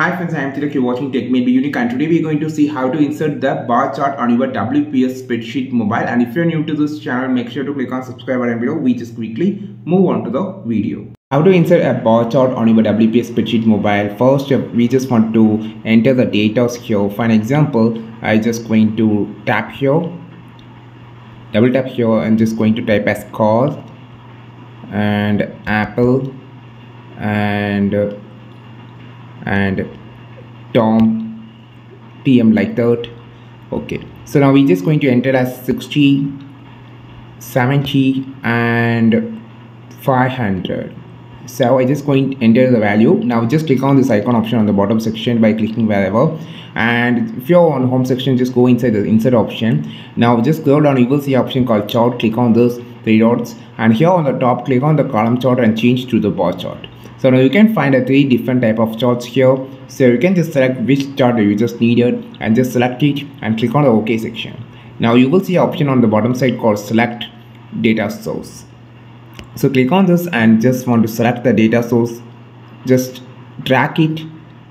Hi friends, I am Tilak, you're watching Tech May Unique and today we are going to see how to insert the bar chart on your WPS spreadsheet mobile and if you're new to this channel, make sure to click on subscribe button below. We just quickly move on to the video. How to insert a bar chart on your WPS spreadsheet mobile. First, uh, we just want to enter the data here. For an example, I just going to tap here, double tap here and just going to type as cause and apple and uh, and tom pm like that. Okay. So now we're just going to enter as 60 70 and 500 so i just going to enter the value. Now just click on this icon option on the bottom section by clicking wherever. And if you're on home section just go inside the insert option. Now just go down. You will see option called chart. Click on this three dots. And here on the top click on the column chart and change to the bar chart so now you can find a three different type of charts here. So you can just select which chart you just needed and just select it and click on the ok section. Now you will see option on the bottom side called select data source. So click on this and just want to select the data source. Just drag it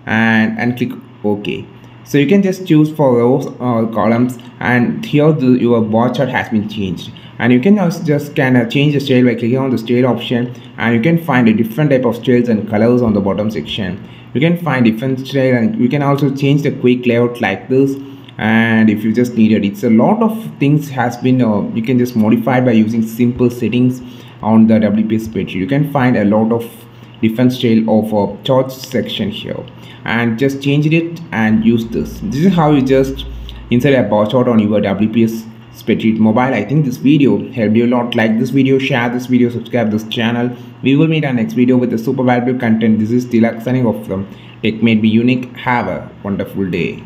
and and click ok so you can just choose for rows or columns and here the, your bar chart has been changed. And you can also just can uh, change the style by clicking on the style option and you can find a different type of styles and colors on the bottom section. You can find different style and you can also change the quick layout like this. And if you just need it it's a lot of things has been uh, you can just modify by using simple settings on the WPS spreadsheet. You can find a lot of different style of a chart section here. And just change it and use this. This is how you just insert a bar chart on your WPS spreadsheet mobile. I think this video helped you a lot. Like this video share this video subscribe this channel. We will meet our next video with a super valuable content. This is tilak signing off from Tech Made Me Unique. Have a wonderful day